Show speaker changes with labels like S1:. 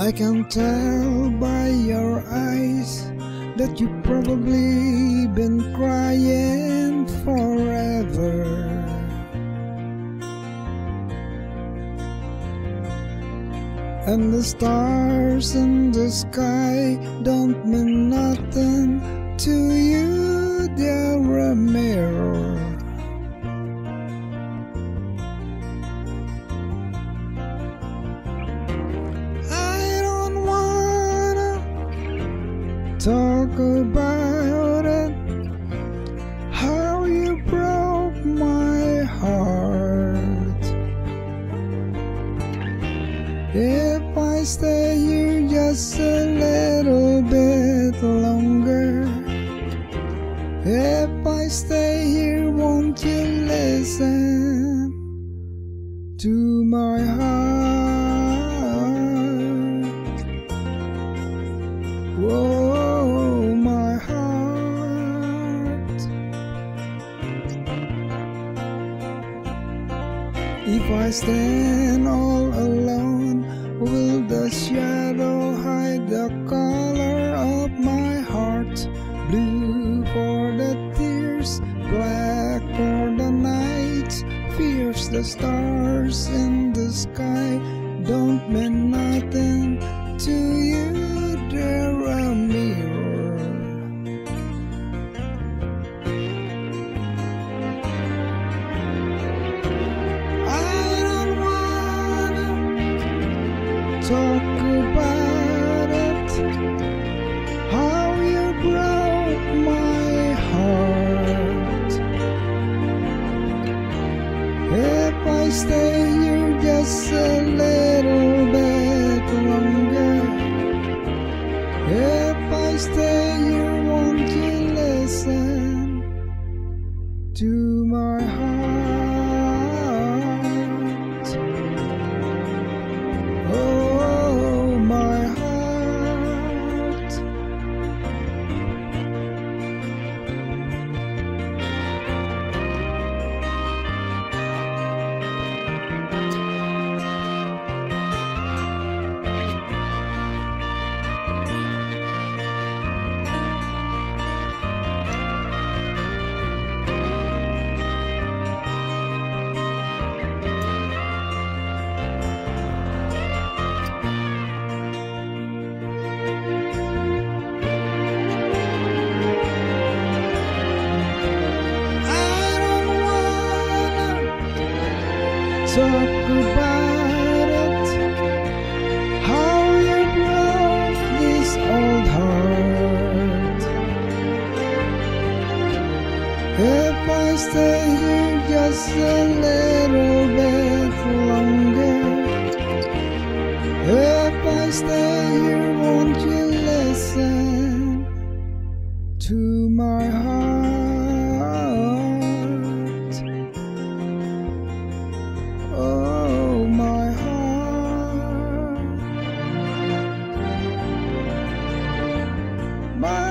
S1: I can tell by your eyes that you've probably been crying forever. And the stars in the sky don't mean nothing to you, dear mirror. Talk about it. How you broke my heart. If I stay here just a little bit longer, if I stay here, won't you listen to my heart? If I stand all alone, will the shadow hide the color of my heart? Blue for the tears, black for the night, fierce the stars in the sky. Don't mean nothing stay here just a little bit longer, if I stay won't listen to talk about it. How you broke this old heart. If I stay here just a little bit longer, if I stay here, won't you listen to my heart? my